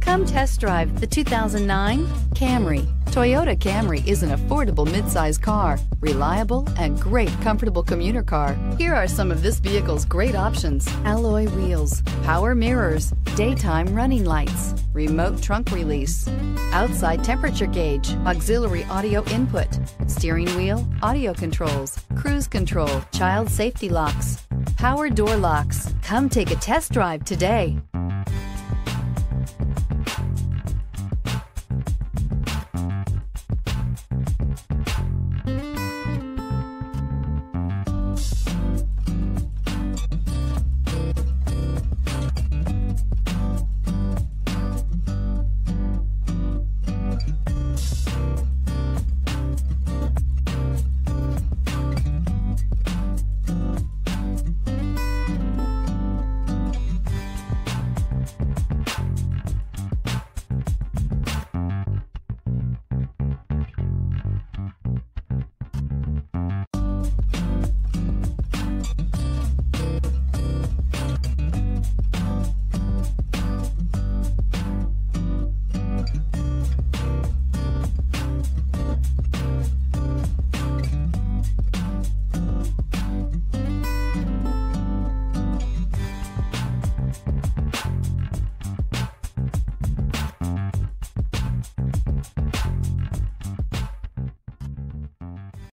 Come test drive the 2009 Camry. Toyota Camry is an affordable midsize car, reliable and great comfortable commuter car. Here are some of this vehicle's great options. Alloy wheels, power mirrors, daytime running lights, remote trunk release, outside temperature gauge, auxiliary audio input, steering wheel, audio controls, cruise control, child safety locks, power door locks. Come take a test drive today.